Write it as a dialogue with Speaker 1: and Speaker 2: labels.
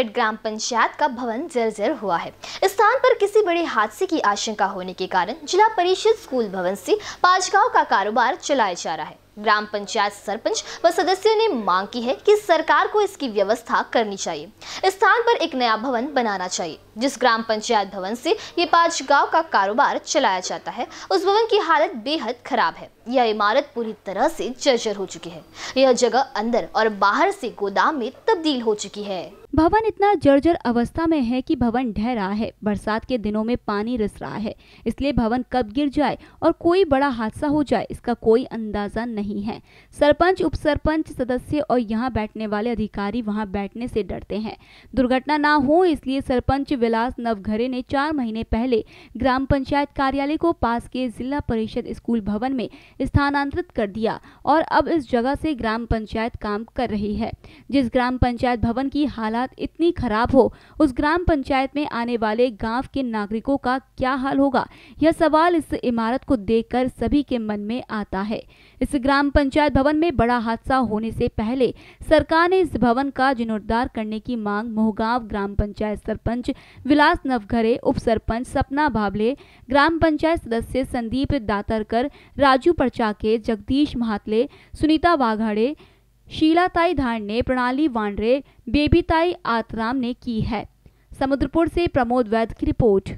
Speaker 1: पेट ग्राम पंचायत का भवन जर्जर हुआ है। स्थान पर किसी बड़े हादसे की आशंका होने के कारण जिला परिषद स्कूल भवन से पांचगांव का कारोबार चलाया जा रहा है। ग्राम पंचायत सरपंच व सदस्यों ने मांग की है कि सरकार को इसकी व्यवस्था करनी चाहिए। स्थान पर एक नया भवन बनाना चाहिए, जिस ग्राम पंचायत भवन से ये पाँच गाँव का कारोबार चलाया जाता है। उस भवन की हालत बेहद खराब है। यह इमारत पूरी तरह से जर्जर हो चुकी है। यह जगह अंदर और बाहर से गोदाम में तब्दील हो चुकी है।
Speaker 2: भवन इतना जर्जर अवस्था में है कि भवन ढह रहा है। बरसात के दिनों में पानी रिस रहा है। इसलिए भवन कब गिर जाए और कोई बड़ा हादसा हो जाए, इसका कोई अंदाज़ा नहीं है। सरपंच उप सरपंच सदस्य और यहाँ बैठने वाले अधिकारी वहाँ बैठने से डरते हैं। दुर्घटना ना हो, इसलिए सरपंच विलास नवघरे ने चार महीने पहले ग्राम पंचायत कार्यालय को पास के जिला परिषद स्कूल भवन में स्थानांतरित कर दिया और अब इस जगह से ग्राम पंचायत काम कर रही है। जिस ग्राम भवन की हालात इतनी खराब हो, उस ग्राम पंचायत में आने वाले गाँव के नागरिकों का क्या हाल होगा? यह सवाल इस इमारत को देखकर सभी के मन में आता है। इस ग्राम पंचायत भवन में बड़ा हादसा होने से पहले सरकार ने इस भवन का जीर्णोद्धार करने की मांग मोहगांव ग्राम पंचायत सरपंच विलास नवघरे, उप सरपंच सपना बाबले ग्राम पंचायत सदस्य संदीप दातरकर, राजू परचाके, जगदीश महातले, सुनीता वाघाड़े शीलाताई धारने प्रणाली वानरे बेबीताई आतराम ने की है। समुद्रपुर से प्रमोद वैद की रिपोर्ट।